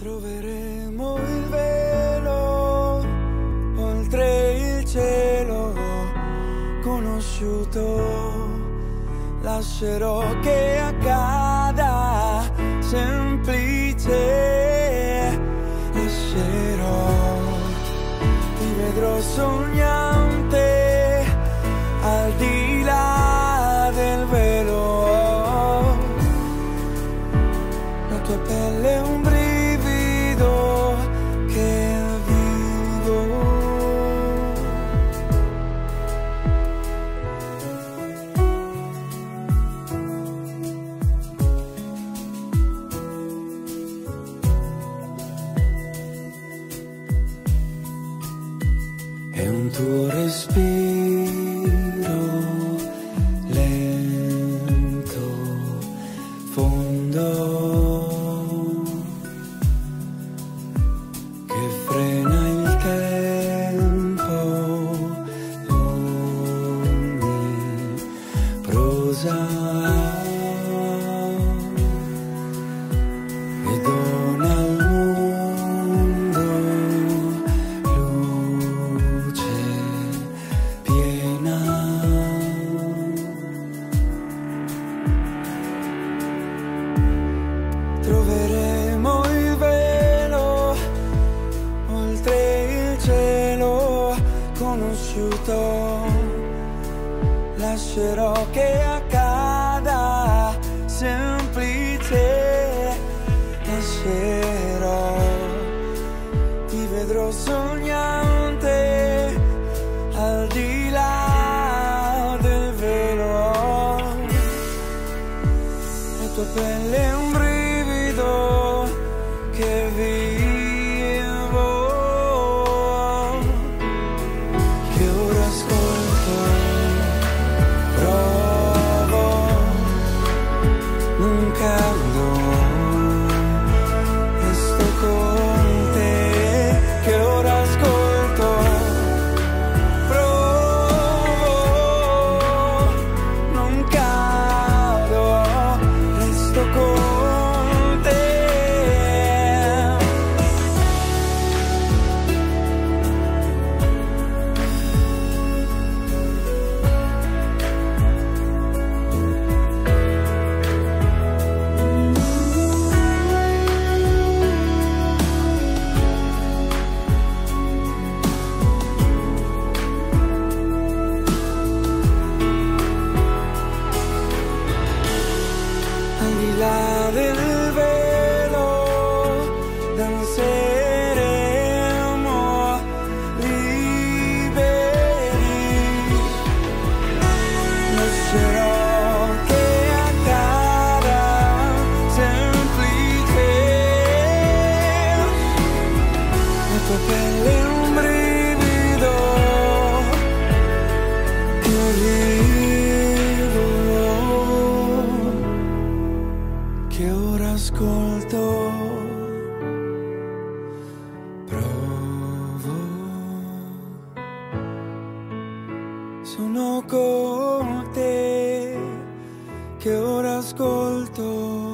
Troveremo il velo oltre il cielo conosciuto. Lascerò che accada semplice. Lascerò, ti vedrò sognante al di È un tuo respiro conosciuto. Lascerò che accada semplice. Lascerò, ti vedrò sognante al di là del velo. La tua pelle è un al di là del provo, sono con te che ora ascolto.